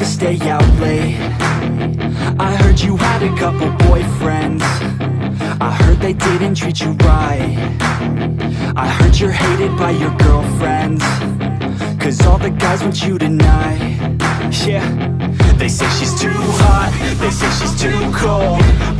to stay out late. I heard you had a couple boyfriends. I heard they didn't treat you right. I heard you're hated by your girlfriends. Cause all the guys want you tonight. Yeah. They say she's too hot. They say she's too cold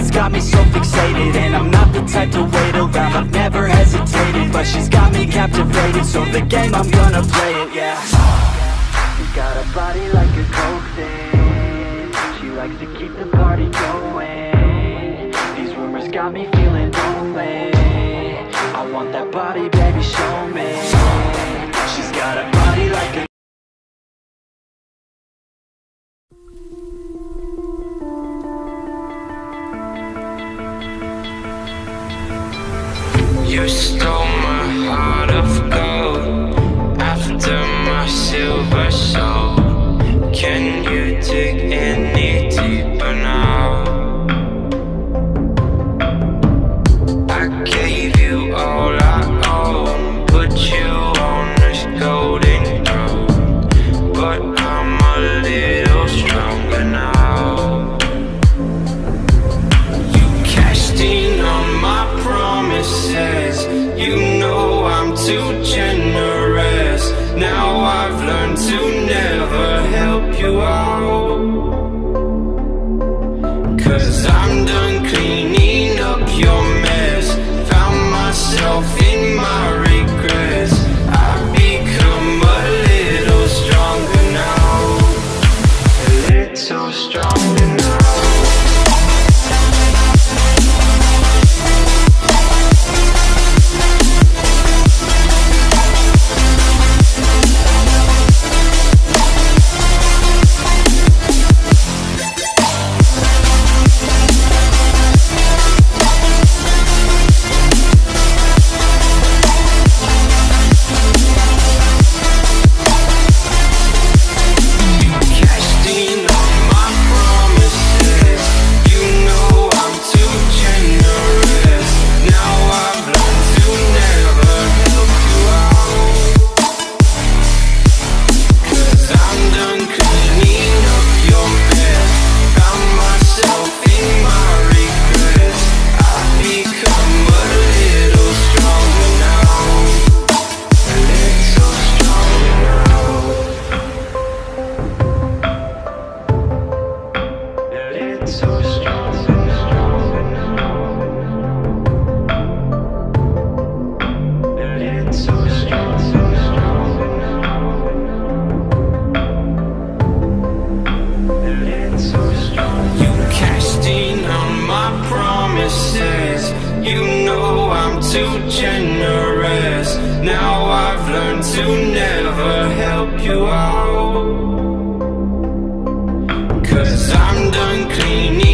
it's got me so fixated And I'm not the type to wait around, I've never hesitated But she's got me captivated So the game, I'm gonna play it, yeah. She's got a body like a coke thing She likes to keep the party going. These rumors got me feeling lonely. I want that body, baby, show me. She's got a body like a Cause I'm done cleaning up your mess. Found myself in my regrets. I've become a little stronger now. A little stronger. I've learned to never help you out. Cause I'm done cleaning